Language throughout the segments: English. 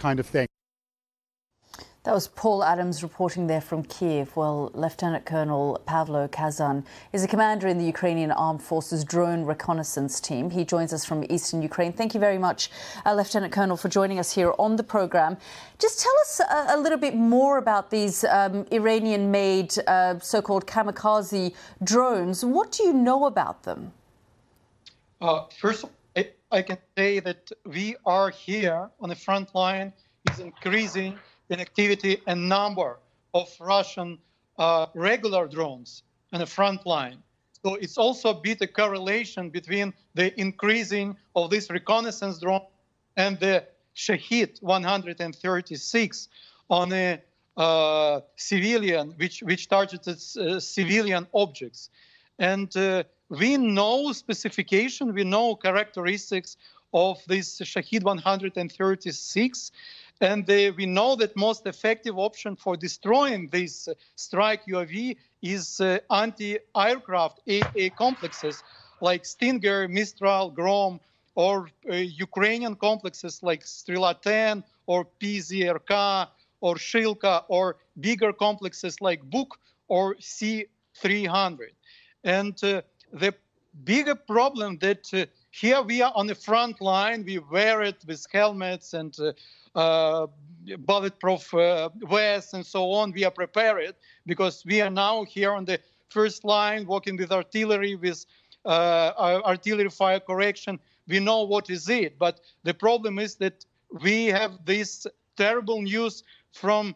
kind of thing. That was Paul Adams reporting there from Kiev. Well, Lieutenant Colonel Pavlo Khazan is a commander in the Ukrainian Armed Forces drone reconnaissance team. He joins us from eastern Ukraine. Thank you very much, uh, Lieutenant Colonel, for joining us here on the program. Just tell us a, a little bit more about these um, Iranian made uh, so called kamikaze drones. What do you know about them? Uh, first, I, can say that we are here on the front line is increasing in activity and number of Russian uh, regular drones on the front line. So it's also a bit a correlation between the increasing of this reconnaissance drone and the Shahed 136 on a uh, civilian, which which targeted uh, civilian objects, and uh, we know specification, we know characteristics of this Shahed 136, and uh, we know that most effective option for destroying this uh, strike UAV is uh, anti-aircraft AA complexes like Stinger, Mistral, Grom, or uh, Ukrainian complexes like Strela 10 or PZRK or Shilka, or bigger complexes like Buk or C300. And uh, the bigger problem that uh, here we are on the front line, we wear it with helmets and uh, bulletproof uh, vests and so on. We are prepared because we are now here on the first line working with artillery, with uh, artillery fire correction. We know what is it, but the problem is that we have this terrible news from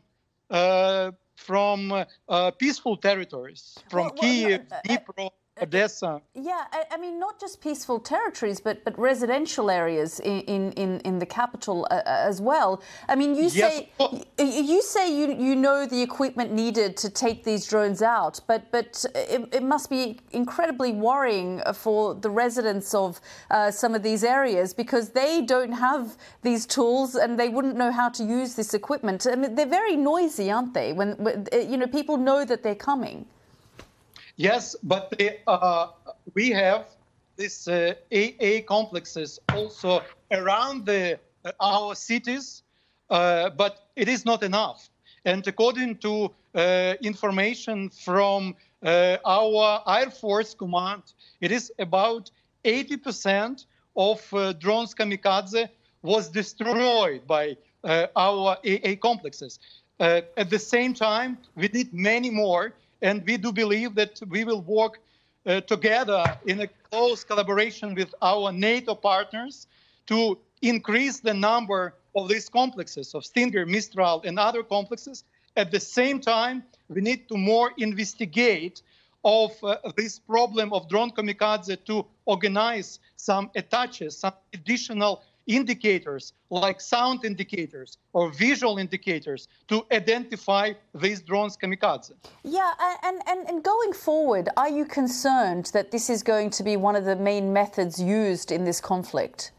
uh, from uh, peaceful territories, from well, well, Kiev, no, Dnipro, Odessa. Yeah, I, I, mean, not just peaceful territories, but but residential areas in in, in the capital uh, uh as well. I mean, you say you say you you know the equipment needed to take these drones out, but but it, it must be incredibly worrying for the residents of uh, some of these areas because they don't have these tools and they wouldn't know how to use this equipment. I mean, they're very noisy, aren't they? When, when you know people know that they're coming. Yes, but the, uh, we have these uh, AA complexes also around the, uh, our cities, uh, but it is not enough. And according to uh, information from uh, our Air Force Command, it is about 80% of drones kamikaze was destroyed by our AA complexes. at the same time, we need many more and we do believe that we will work uh, together in a close collaboration with our NATO partners to increase the number of these complexes, of Stinger, Mistral, and other complexes. At the same time, we need to more investigate of uh, this problem of drone kamikaze to organize some attaches, some additional indicators like sound indicators or visual indicators to identify these drones kamikaze. Yeah, and, and, and going forward, are you concerned that this is going to be one of the main methods used in this conflict?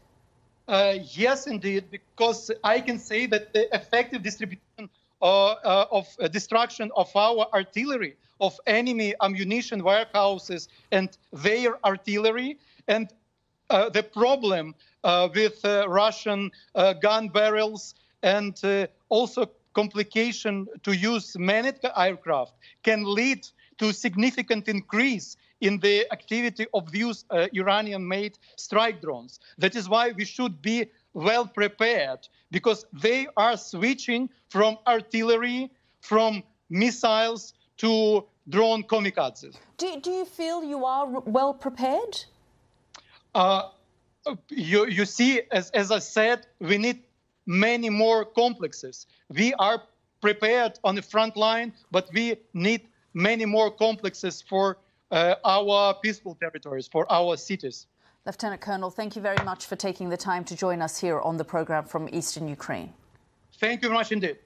Uh, yes, indeed, because I can say that the effective distribution uh, uh, of uh, destruction of our artillery, of enemy ammunition warehouses and their artillery, and the problem uh, with uh, Russian uh, gun barrels and also complication to use manned aircraft can lead to significant increase in the activity of these uh, Iranian-made strike drones. That is why we should be well prepared because they are switching from artillery, from missiles to drone kamikazes. Do, do you feel you are well prepared? Uh, you, you see, as, as I said, we need many more complexes. We are prepared on the front line, but we need many more complexes for uh, our peaceful territories, for our cities. Lieutenant Colonel, thank you very much for taking the time to join us here on the program from Eastern Ukraine. Thank you very much indeed.